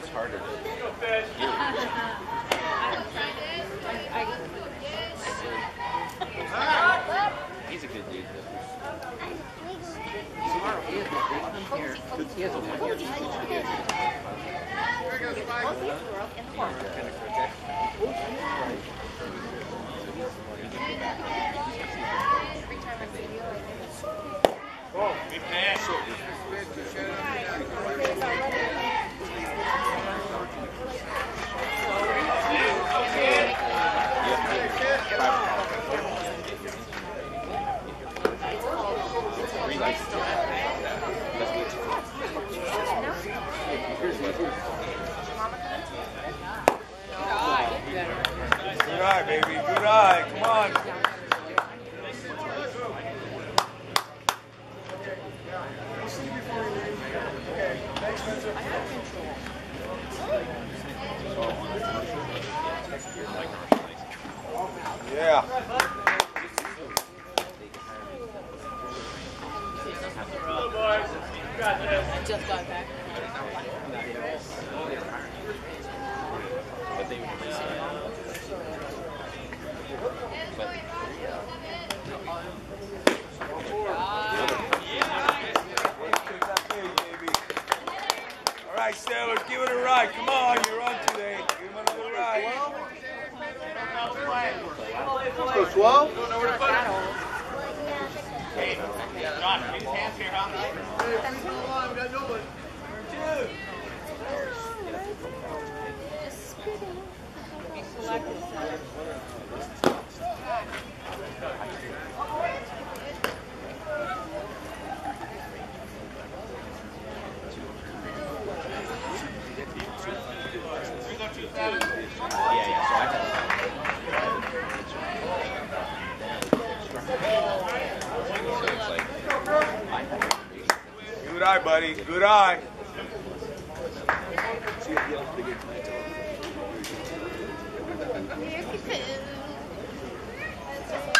It's harder He's a good dude. He has a one-year Here goes Spike. Yeah. I just got. But they would release it. All right, Sailors, give it a ride. Come on, you're on today. Give him another ride. Let's go 12. Yeah, yeah. So I had So it's like, I had Good eye, buddy. Good eye. at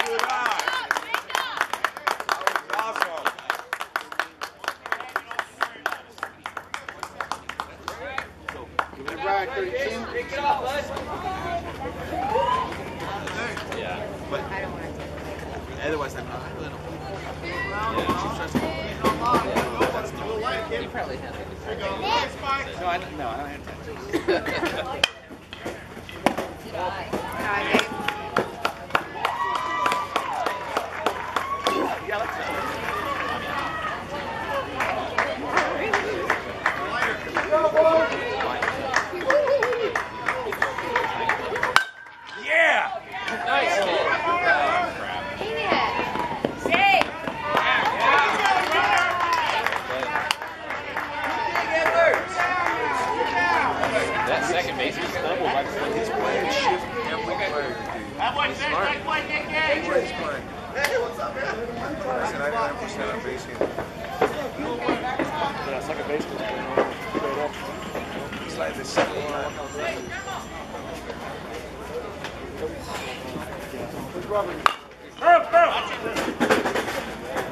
otherwise, I'm not. I really don't. He probably has it. No, I don't. No, I don't have time. That second base was double right before his play. He's playing. Hey, what's up, man? He's 99% on base hit. Yeah, second baseman. Straight up. He's like the second line.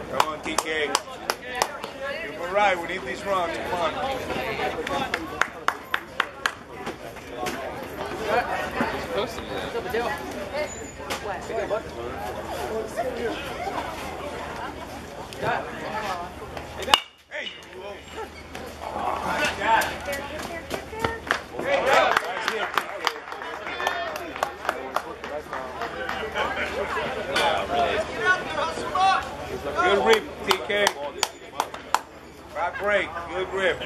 Come on, TK. Give him a ride. We need these runs. Come on. supposed to do that. What's up, Joe? What? Pick up butt. Hey, whoa. Oh, my God. Hey, go. Good rip, TK. Right break. Good rip.